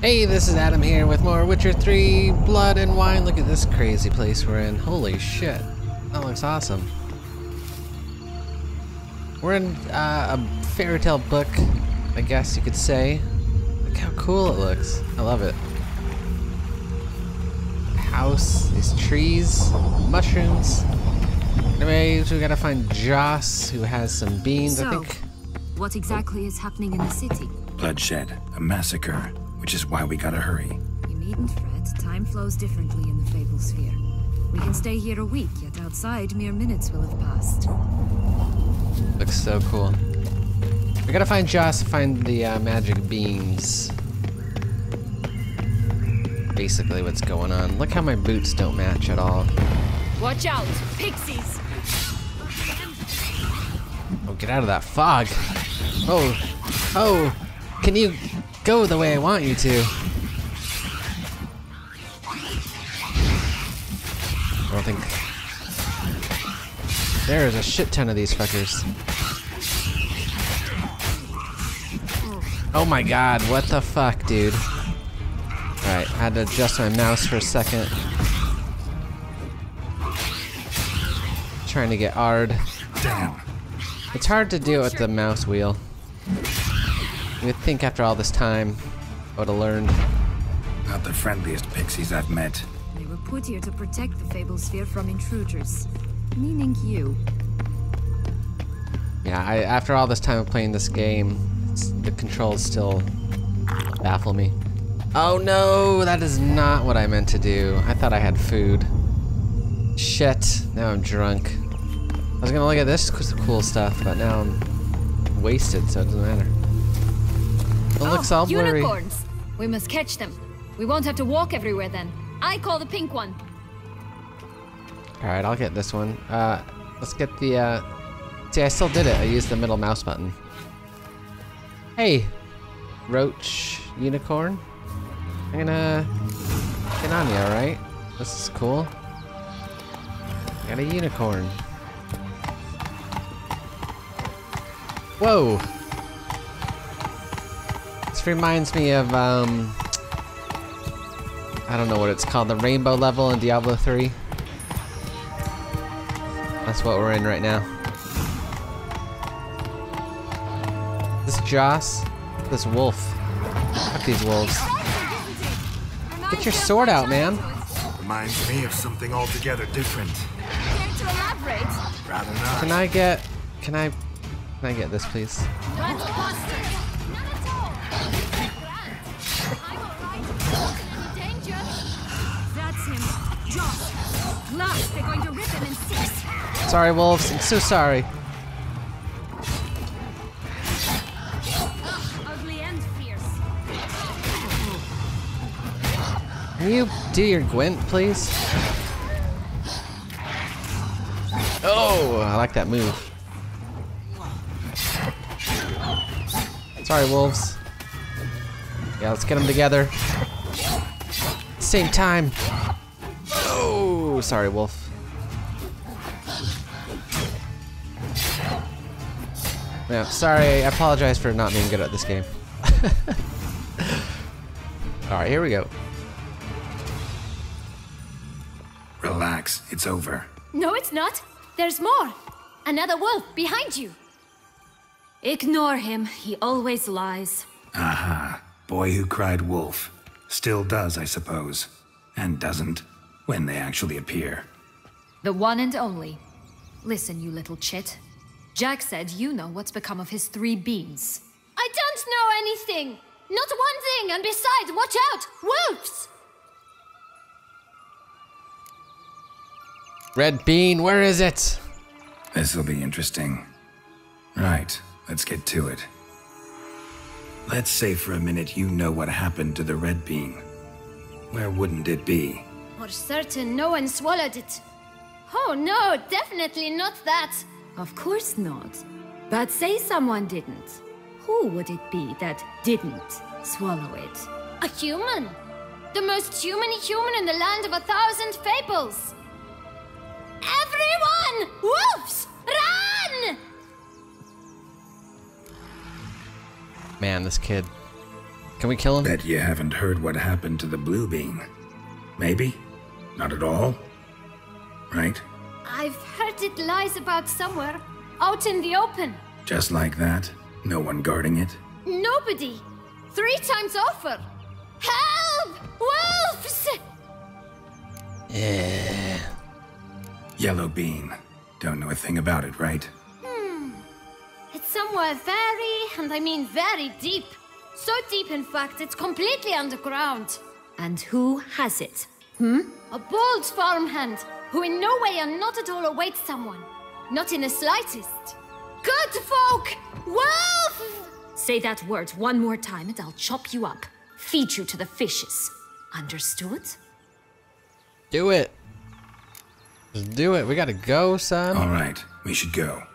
Hey, this is Adam here with more Witcher 3 Blood and Wine. Look at this crazy place we're in. Holy shit. That looks awesome. We're in uh, a fairy tale book, I guess you could say. Look how cool it looks. I love it. House, these trees, mushrooms. Anyways, we gotta find Joss, who has some beans, I So, think. what exactly is happening in the city? Bloodshed, a massacre, which is why we gotta hurry. You needn't fret. Time flows differently in the Fable Sphere. We can stay here a week, yet outside, mere minutes will have passed. Looks so cool. We gotta find Joss, find the uh, magic beans. Basically what's going on. Look how my boots don't match at all. Watch out! Pixies! Oh, get out of that fog. Oh, oh, can you go the way I want you to? I don't think... There's a shit ton of these fuckers. Oh my god, what the fuck, dude? Alright, I had to adjust my mouse for a second. Trying to get Ard. Damn. It's hard to do it with the mouse wheel. You would think after all this time, I would have learned. Not the friendliest pixies I've met. They were put here to protect the Fable Sphere from intruders. Meaning you. Yeah, I, after all this time of playing this game, the controls still baffle me. Oh no, that is not what I meant to do. I thought I had food. Shit, now I'm drunk. I was gonna look at this cool stuff, but now I'm wasted, so it doesn't matter. It looks all blurry. unicorns! We must catch them. We won't have to walk everywhere then. I call the pink one. Alright, I'll get this one. Uh, let's get the, uh... See, I still did it. I used the middle mouse button. Hey! Roach Unicorn? I'm gonna... Get on you, alright? This is cool. Got a unicorn. Whoa! This reminds me of, um... I don't know what it's called, the rainbow level in Diablo 3. That's what we're in right now. This Joss, this wolf. Fuck these wolves. Get your sword out, man. Reminds me of something altogether different. To elaborate? Rather not. Can I get? Can I? Can I get this, please? That's him. Glass! They're going to rip him in six! Sorry, wolves. I'm so sorry. Ugly and fierce. Can you do your Quen, please? Oh, I like that move. Sorry, wolves. Yeah, let's get them together. Same time. Oh, sorry, wolf. Yeah, sorry. I apologize for not being good at this game. All right, here we go. Relax, it's over. No, it's not. There's more. Another wolf behind you. Ignore him. He always lies. Aha. Boy who cried wolf. Still does, I suppose. And doesn't, when they actually appear. The one and only. Listen, you little chit. Jack said you know what's become of his three beans. I don't know anything! Not one thing, and besides, watch out! Wolves! Red bean, where is it? This'll be interesting. Right, let's get to it. Let's say for a minute you know what happened to the red bean. Where wouldn't it be? For certain, no one swallowed it. Oh no, definitely not that. Of course not. But say someone didn't. Who would it be that didn't swallow it? A human. The most human human in the land of a thousand fables. Everyone! Wolves! Run! Man, this kid. Can we kill him? Bet you haven't heard what happened to the blue bean. Maybe? Not at all? Right? I've heard it lies about somewhere. Out in the open. Just like that? No one guarding it? Nobody. Three times over. Help! Wolves! Yeah. Yellow bean. Don't know a thing about it, right? It's somewhere very, and I mean very deep. So deep, in fact, it's completely underground. And who has it? Hmm? A bold farmhand who in no way and not at all awaits someone. Not in the slightest. Good folk! Wolf! Say that word one more time and I'll chop you up. Feed you to the fishes. Understood? Do it. Just do it. We gotta go, son. All right, we should go.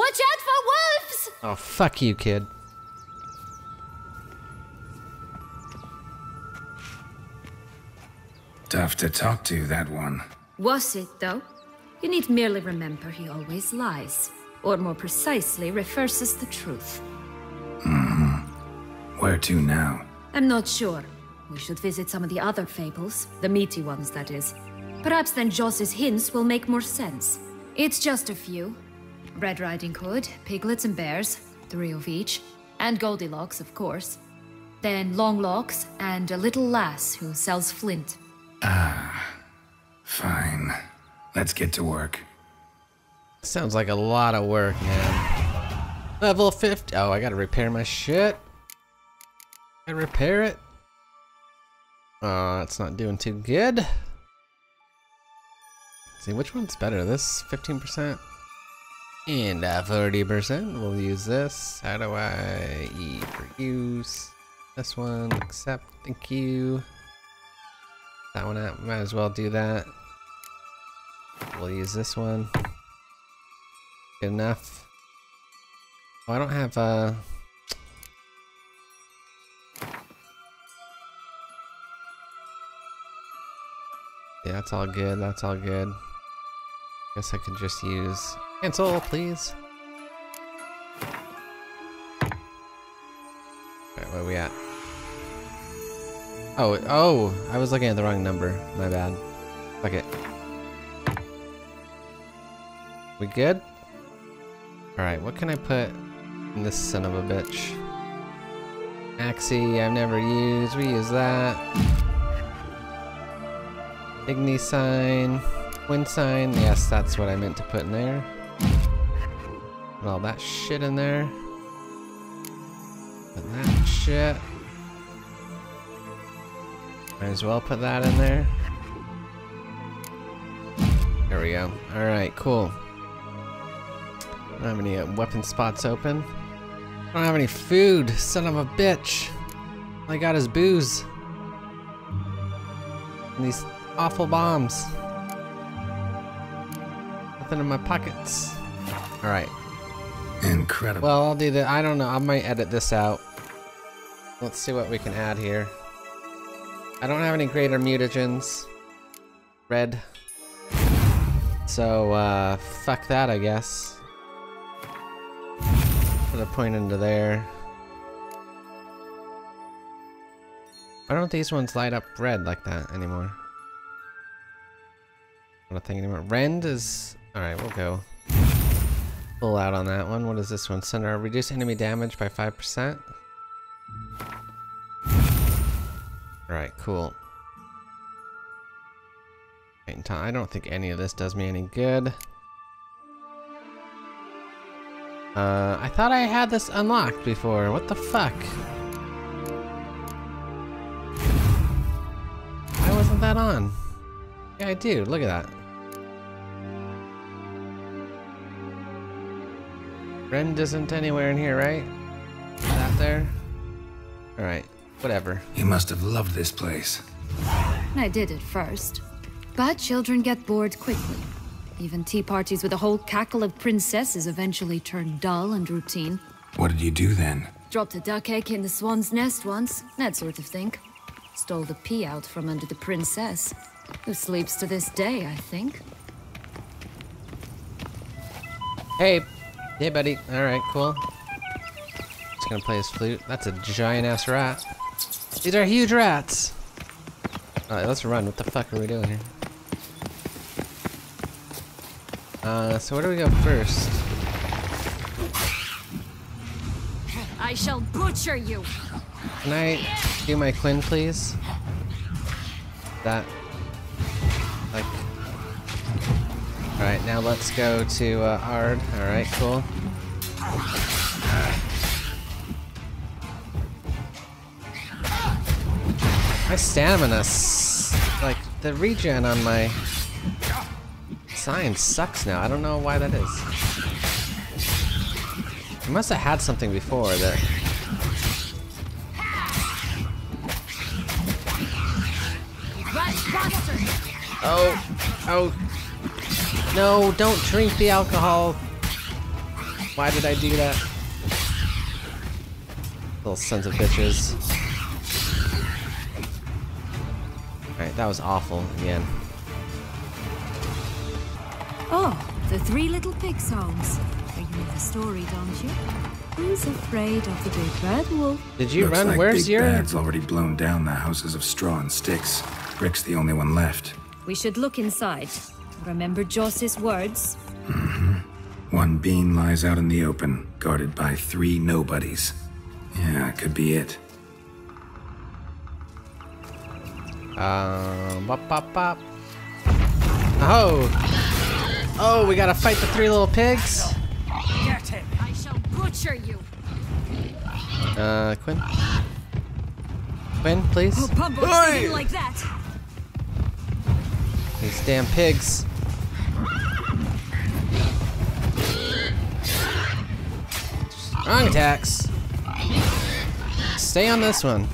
Watch out for wolves! Oh, fuck you, kid. Tough to talk to, that one. Was it, though? You need merely remember he always lies. Or more precisely, reverses the truth. Hmm. Where to now? I'm not sure. We should visit some of the other fables, the meaty ones, that is. Perhaps then Joss's hints will make more sense. It's just a few. Red Riding Hood, piglets and bears, three of each. And Goldilocks, of course. Then Longlocks and a little lass who sells flint. Ah, fine. Let's get to work. Sounds like a lot of work, man. Level 50. Oh, I gotta repair my shit. I repair it. Uh, it's not doing too good. see, which one's better? This 15%? And uh, 40%. We'll use this. How do I use? This one, accept, thank you. That one out, might as well do that. We'll use this one. Good enough. Oh, I don't have, uh... Yeah, that's all good, that's all good. Guess I could just use... Cancel, please! Alright, where are we at? Oh, oh! I was looking at the wrong number. My bad. Fuck it. We good? Alright, what can I put in this son of a bitch? Axii, I've never used. We use that. Igni sign. Wind sign. Yes, that's what I meant to put in there. Put all that shit in there. Put that shit. Might as well put that in there. There we go. Alright, cool. I don't have any uh, weapon spots open. I don't have any food, son of a bitch. All I got is booze. And these awful bombs. Nothing in my pockets. Alright. Incredible. Well, I'll do that. I don't know. I might edit this out. Let's see what we can add here. I don't have any greater mutagens. Red. So, uh, fuck that, I guess. Put a point into there. Why don't these ones light up red like that anymore? I don't think anymore. Rend is... Alright, we'll go. Full out on that one. What is this one? Center. Reduce enemy damage by 5%. Alright, cool. I don't think any of this does me any good. Uh, I thought I had this unlocked before. What the fuck? Why wasn't that on? Yeah, I do. Look at that. Rend isn't anywhere in here, right? Is that there? Alright, whatever. You must have loved this place. I did at first. But children get bored quickly. Even tea parties with a whole cackle of princesses eventually turn dull and routine. What did you do then? Dropped a duck egg in the swan's nest once, that sort of thing. Stole the pea out from under the princess, who sleeps to this day, I think. Hey, hey, buddy. All right, cool. Just gonna play his flute. That's a giant ass rat. These are huge rats. Alright, let's run. What the fuck are we doing here? Uh, so where do we go first? I shall butcher you. Can I do my Quen, please? That, now let's go to uh, Ard. Alright, cool. My stamina's like the regen on my sign sucks now. I don't know why that is. I must have had something before that. Oh, oh. No, don't drink the alcohol. Why did I do that? Little sons of bitches. Alright, that was awful again. Oh, the three little pig songs. You know the story, don't you? Who's afraid of the big red wolf? Did you Looks run? like Where's Big your... Bad's already blown down the houses of straw and sticks. Rick's the only one left. We should look inside. Remember Joss's words? One bean lies out in the open, guarded by three nobodies. Yeah, could be it. Um, bop, bop, bop. Oh! Oh, we gotta fight the three little pigs? Get him! I shall butcher you. Uh, Quen? Quen, please? Oh, Pumbo, Oi! like that. These damn pigs. Strong attacks. Stay on this one.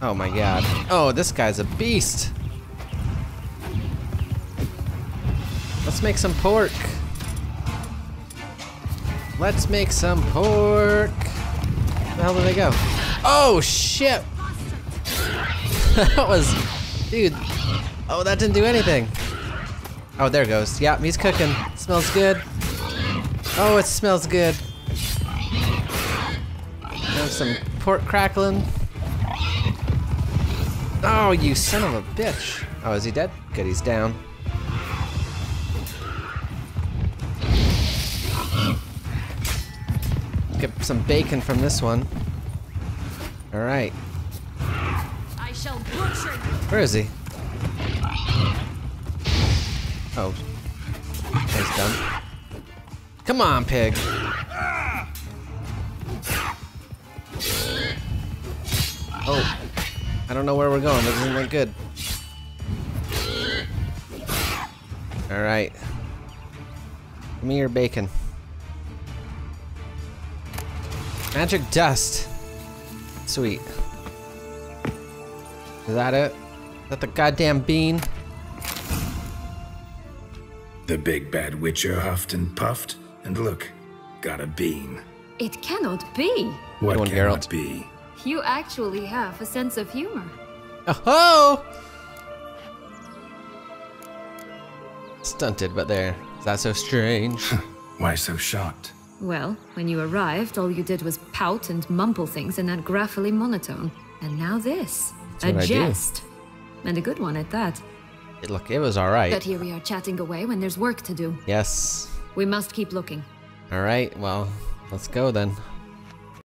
Oh my god. Oh, this guy's a beast. Let's make some pork. Let's make some pork. Where the hell did they go? Oh shit! that was, dude. Oh, that didn't do anything. Oh, there goes. Yeah, he's cooking. Smells good. Oh, it smells good. Have some pork crackling. Oh, you son of a bitch. Oh, is he dead? Good, he's down. Get some bacon from this one. Alright. I shall butcher you. Where is he? Oh. He's done. Come on, pig. Oh. I don't know where we're going. This doesn't look good. Alright. Give me your bacon. Magic dust. Sweet. Is that it? Is that the goddamn bean? The big bad witcher huffed and puffed, and look, got a bean. It cannot be. What one, can Geralt. it be? You actually have a sense of humor. Oh! Stunted, but there. Is that so strange? Why so shocked? Well, when you arrived, all you did was pout and mumble things in that graphily monotone. And now this. That's a what I do. jest. And a good one at that. It- Look, it was alright. But here we are chatting away when there's work to do. Yes. We must keep looking. Alright, well, let's go then.